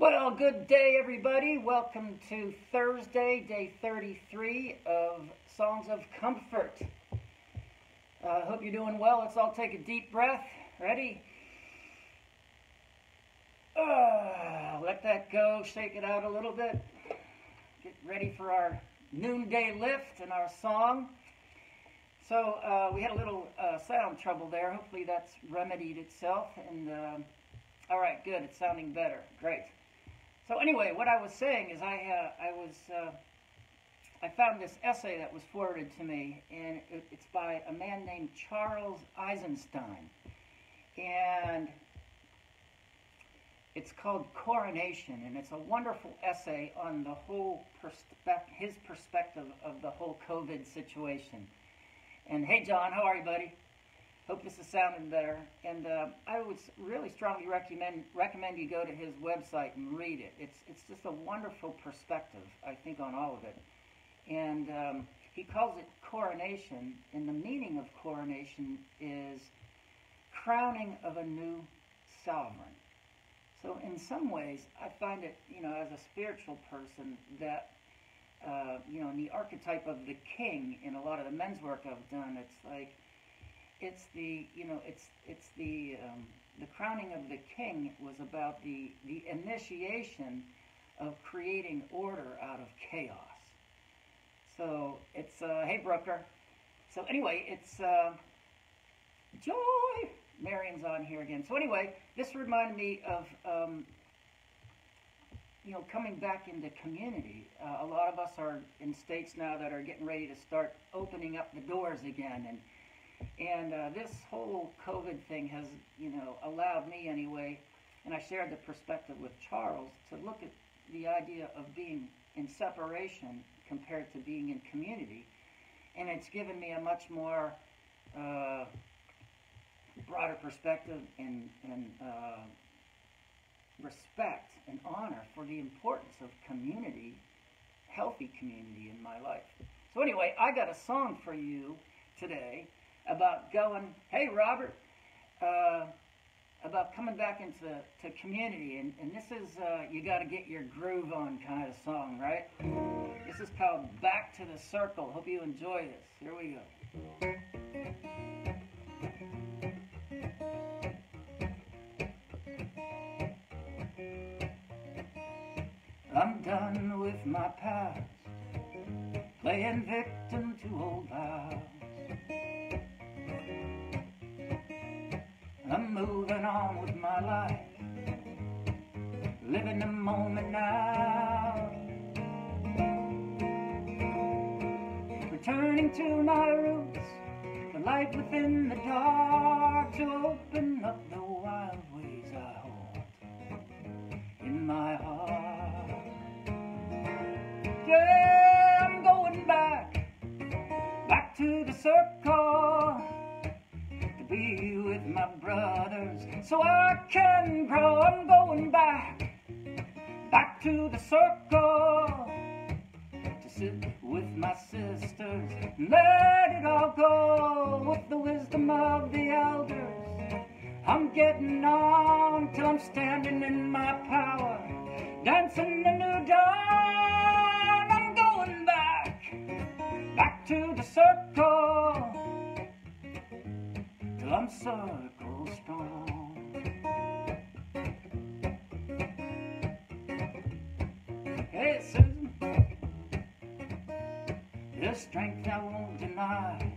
Well, good day, everybody. Welcome to Thursday, day 33 of Songs of Comfort. I uh, hope you're doing well. Let's all take a deep breath. Ready? Uh, let that go. Shake it out a little bit. Get ready for our noonday lift and our song. So uh, we had a little uh, sound trouble there. Hopefully that's remedied itself. And uh, all right, good. It's sounding better. Great. So anyway, what I was saying is I uh, I was uh, I found this essay that was forwarded to me, and it, it's by a man named Charles Eisenstein, and it's called Coronation, and it's a wonderful essay on the whole perspe- his perspective of the whole COVID situation. And hey, John, how are you, buddy? Hope this is sounding better. And uh, I would really strongly recommend recommend you go to his website and read it. It's it's just a wonderful perspective, I think, on all of it. And um, he calls it coronation, and the meaning of coronation is crowning of a new sovereign. So in some ways, I find it, you know, as a spiritual person, that uh, you know, in the archetype of the king in a lot of the men's work I've done, it's like it's the you know it's it's the um, the crowning of the king was about the the initiation of creating order out of chaos. So it's uh, hey Brooker. So anyway, it's uh, joy. Marion's on here again. So anyway, this reminded me of um, you know coming back into community. Uh, a lot of us are in states now that are getting ready to start opening up the doors again and and uh, this whole COVID thing has, you know, allowed me anyway, and I shared the perspective with Charles to look at the idea of being in separation compared to being in community. And it's given me a much more uh, broader perspective and, and uh, respect and honor for the importance of community, healthy community in my life. So, anyway, I got a song for you today about going, hey, Robert, uh, about coming back into to community. And, and this is, uh, you got to get your groove on kind of song, right? This is called Back to the Circle. Hope you enjoy this. Here we go. I'm done with my past, playing victim to old vows. I'm moving on with my life, living the moment now. Returning to my roots, the light within the dark to open up the wild ways I hold in my heart. Yeah, I'm going back, back to the circle be with my brothers so I can grow. I'm going back, back to the circle to sit with my sisters. Let it all go with the wisdom of the elders. I'm getting on till I'm standing in my power, dancing the new dawn. I'm going back, back to the circle I'm circle strong. Hey, Susan, the strength I won't deny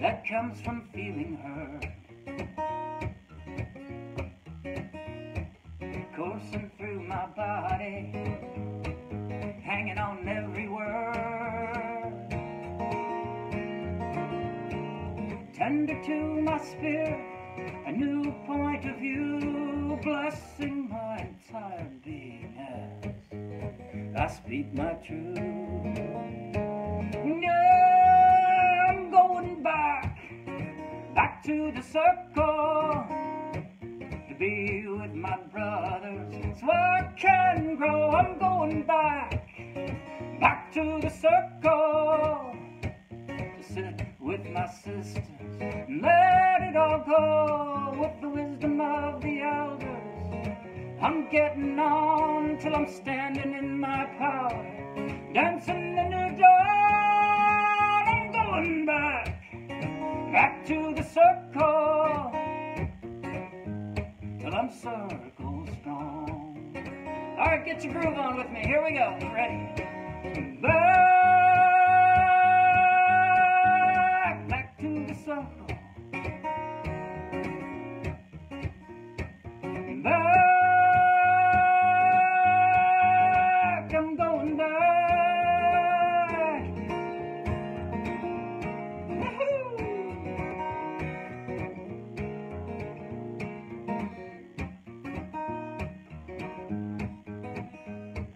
that comes from feeling heard. Tender to my spirit, a new point of view, blessing my entire being I speak my truth. Yeah, I'm going back, back to the circle to be with my brothers so I can grow. I'm going back, back to the circle to sit with my sisters. Let it all go with the wisdom of the elders. I'm getting on till I'm standing in my power, dancing in the dawn. I'm going back, back to the circle till I'm circle strong. All right, get your groove on with me. Here we go. Ready?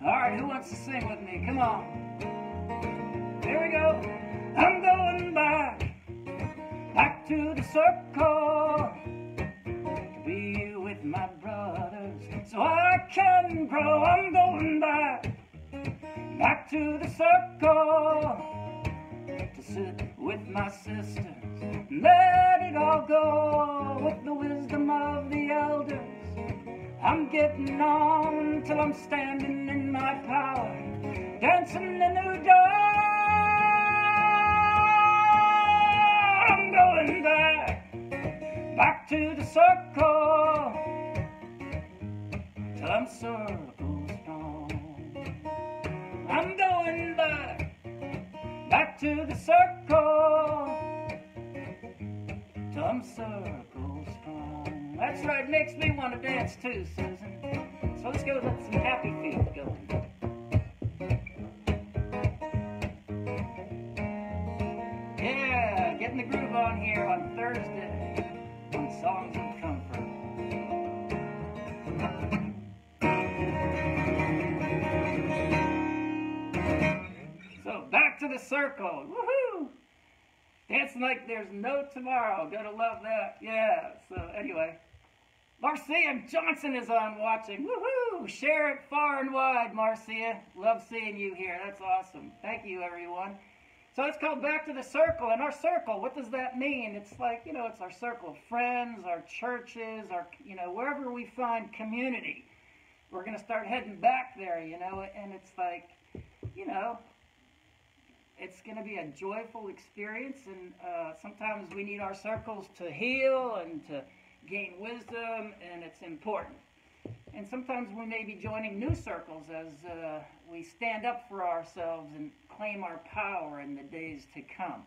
All right, who wants to sing with me? Come on. Here we go. I'm going back, back to the circle to be with my brothers so I can grow. I'm going back, back to the circle to sit with my sisters. Let it all go with the wisdom of the elders. I'm getting on till I'm standing in my power, dancing in the dark. I'm going back, back to the circle till I'm circle strong. I'm going back, back to the circle till I'm circle strong. That's right, makes me want to dance too, Susan. So let's go let some happy feet going. Yeah, getting the groove on here on Thursday on Songs of Comfort. So back to the circle. Dancing like there's no tomorrow. Gotta love that. Yeah. So anyway. Marcia Johnson is on watching. Woohoo! Share it far and wide, Marcia. Love seeing you here. That's awesome. Thank you, everyone. So it's called Back to the Circle. And our circle, what does that mean? It's like, you know, it's our circle of friends, our churches, our, you know, wherever we find community. We're going to start heading back there, you know, and it's like, you know, it's going to be a joyful experience. And uh, sometimes we need our circles to heal and to gain wisdom, and it's important. And sometimes we may be joining new circles as uh, we stand up for ourselves and claim our power in the days to come.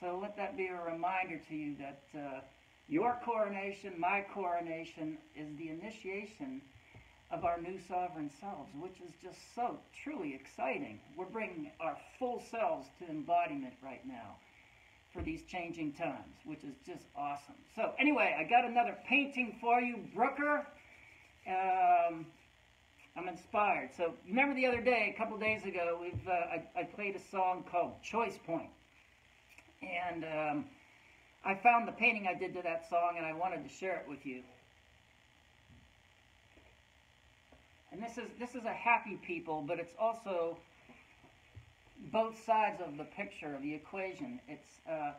So let that be a reminder to you that uh, your coronation, my coronation, is the initiation of our new sovereign selves, which is just so truly exciting. We're bringing our full selves to embodiment right now for these changing times, which is just awesome. So, anyway, I got another painting for you, Brooker. Um, I'm inspired. So, remember the other day, a couple days ago, we've uh, I, I played a song called Choice Point, and um, I found the painting I did to that song, and I wanted to share it with you. And this is this is a happy people, but it's also both sides of the picture of the equation. It's uh,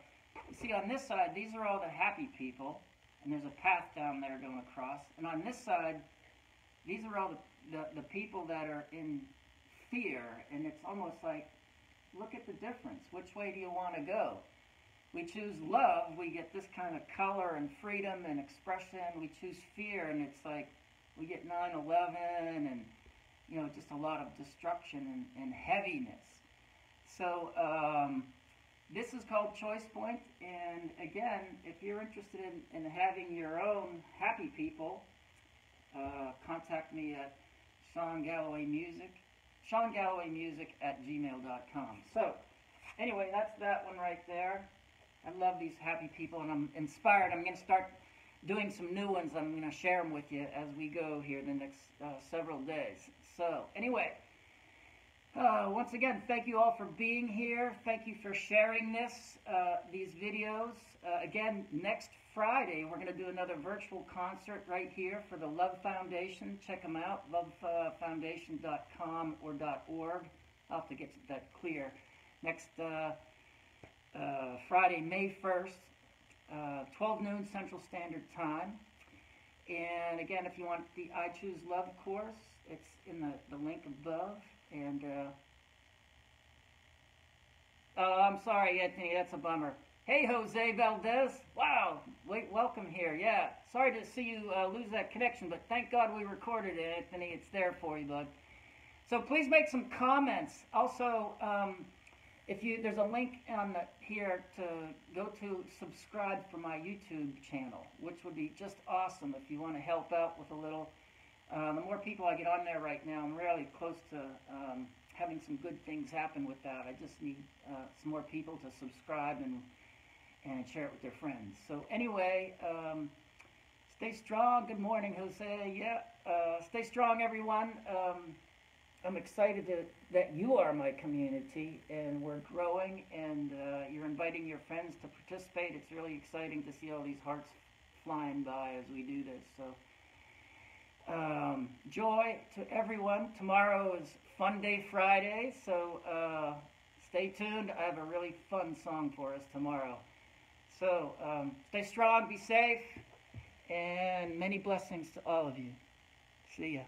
see on this side, these are all the happy people, and there's a path down there going across. And on this side, these are all the, the, the people that are in fear, and it's almost like, look at the difference. Which way do you want to go? We choose love, we get this kind of color and freedom and expression. We choose fear, and it's like we get 9 11 and, you know, just a lot of destruction and, and heaviness. So, um, this is called Choice Point, and again, if you're interested in, in having your own happy people, uh, contact me at Shawn Gallaway Music, Shawn Gallaway Music at gmail.com. So, anyway, that's that one right there. I love these happy people, and I'm inspired. I'm going to start doing some new ones. I'm going to share them with you as we go here the next uh, several days. So, anyway. Uh, once again, thank you all for being here. Thank you for sharing this, uh, these videos. Uh, again, next Friday, we're going to do another virtual concert right here for the Love Foundation. Check them out, lovefoundation.com or .org. I'll have to get that clear. Next uh, uh, Friday, May 1st, uh, 12 noon Central Standard Time. And again, if you want the I Choose Love course, it's in the, the link above. And, uh, oh, I'm sorry, Anthony, that's a bummer. Hey, Jose Valdez. Wow, wait, welcome here. Yeah, sorry to see you uh, lose that connection, but thank God we recorded it, Anthony. It's there for you, bud. So please make some comments. Also, um, if you there's a link on the, here to go to subscribe for my YouTube channel, which would be just awesome if you want to help out with a little. Uh, the more people I get on there right now, I'm really close to um, having some good things happen with that. I just need uh, some more people to subscribe and and share it with their friends. So anyway, um, stay strong. Good morning, Jose. Yeah, uh, stay strong, everyone. Um, I'm excited that, that you are my community and we're growing and uh, you're inviting your friends to participate. It's really exciting to see all these hearts flying by as we do this. So, um, joy to everyone. Tomorrow is Fun Day Friday, so uh, stay tuned. I have a really fun song for us tomorrow. So, um, stay strong, be safe, and many blessings to all of you. See ya.